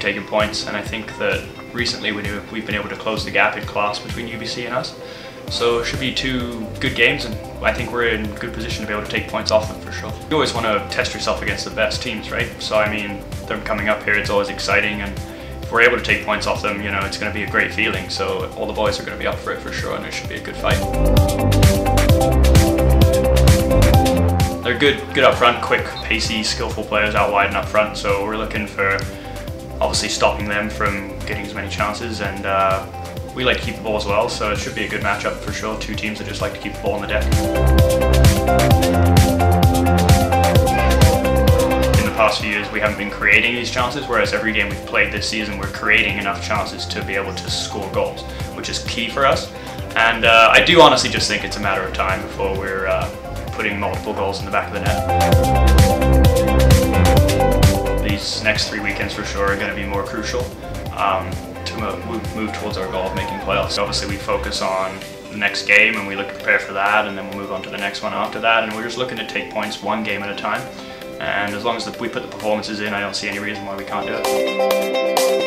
taking points, and I think that recently we we've been able to close the gap in class between UBC and us. So it should be two good games, and I think we're in good position to be able to take points off them for sure. You always want to test yourself against the best teams, right? So I mean, them coming up here, it's always exciting, and if we're able to take points off them, you know, it's going to be a great feeling. So all the boys are going to be up for it for sure, and it should be a good fight. They're good, good up front, quick, pacey, skillful players out wide and up front. So we're looking for obviously stopping them from getting as many chances and. Uh, we like to keep the ball as well, so it should be a good matchup for sure. Two teams that just like to keep the ball on the deck. In the past few years, we haven't been creating these chances, whereas every game we've played this season, we're creating enough chances to be able to score goals, which is key for us. And uh, I do honestly just think it's a matter of time before we're uh, putting multiple goals in the back of the net. Next three weekends for sure are going to be more crucial. Um, to move, move towards our goal of making playoffs. Obviously we focus on the next game and we look to prepare for that and then we'll move on to the next one after that and we're just looking to take points one game at a time and as long as we put the performances in I don't see any reason why we can't do it.